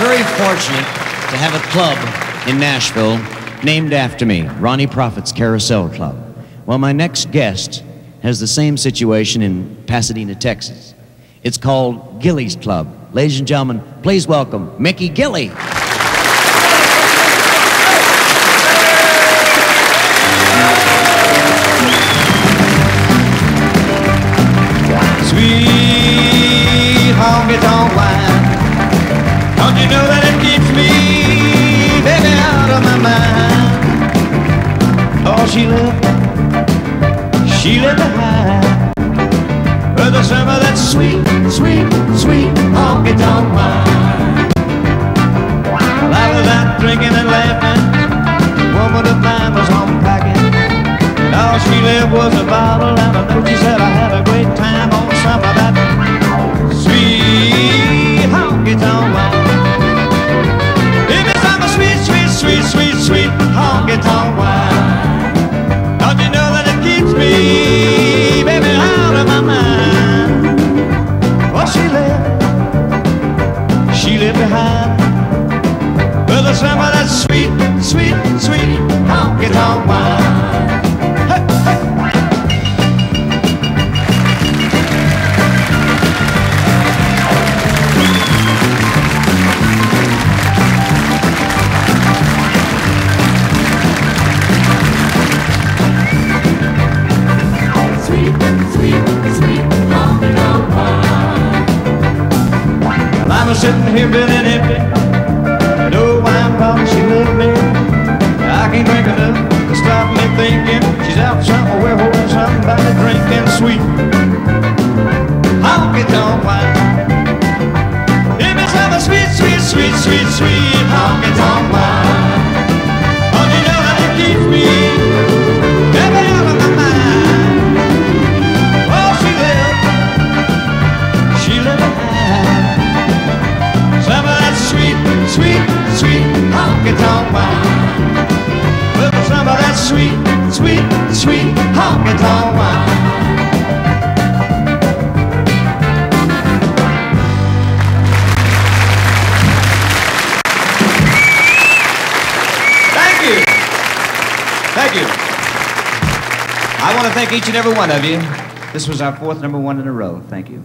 very fortunate to have a club in Nashville named after me, Ronnie Prophet's Carousel Club. Well, my next guest has the same situation in Pasadena, Texas. It's called Gilley's Club. Ladies and gentlemen, please welcome Mickey Gilley. You know that it keeps me, baby, out of my mind? Oh, she left, she left behind. But the some of that sweet, sweet, sweet honky tonk wine. After that drinking and laughing, woman of mine was unpacking. And oh, all she left was a bottle and a note. She said I had a great time on some behind. With the some of that sweet, sweet, sweet honky tonk wine. Here feeling empty. No wine bottle, she left me. I can't drink enough to stop me thinking she's out somewhere holding somebody drinking sweet honky tonk wine. Give me some sweet, sweet, sweet, sweet, sweet honky tonk wine. Wine. Some of that sweet, sweet, sweet wine. Thank you. Thank you. I want to thank each and every one of you. This was our fourth number one in a row. Thank you.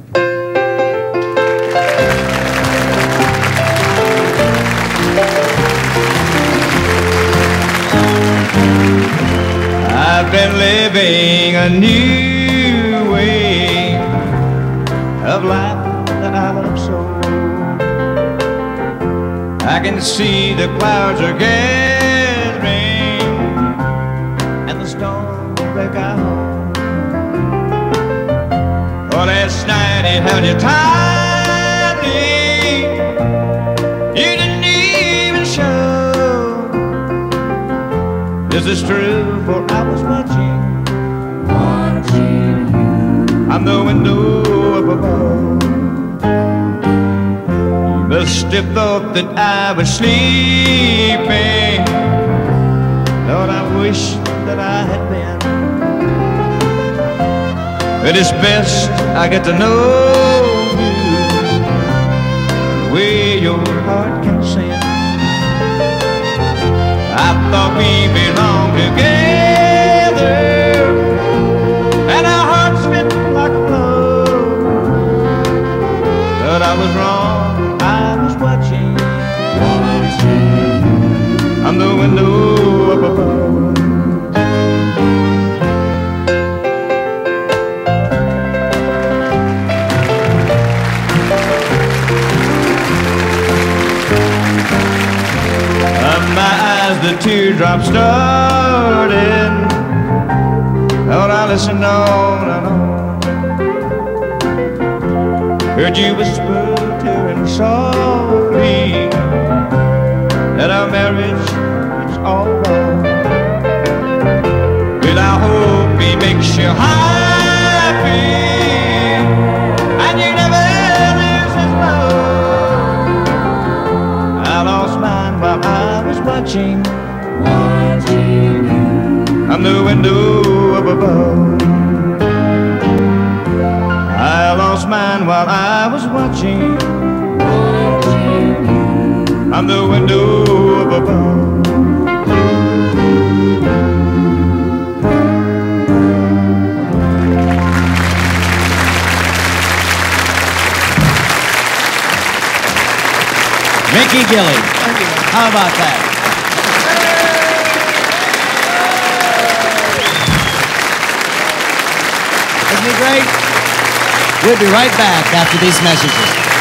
I've been living a new way of life that I love so. I can see the clouds are gathering and the storm break out. Oh, last night it held you tightly. This is true, for I was watching. Watching you. I'm the window up above. You must have thought that I was sleeping. Lord, I wish that I had been. But it's best I get to know you the way your heart can sing. I thought we belonged together, and our hearts fit like glove. But I was wrong, I was watching. I'm the window up above. Eyes, the teardrops started. Lord, I listened on and on. Heard you whisper to him softly that our marriage is all wrong. But I hope he makes you happy. Watching. Watching you. I'm the window up above. I lost mine while I was watching. Watching you. I'm the window of a bar. Mickey Gilley. How about that? Great? We'll be right back after these messages.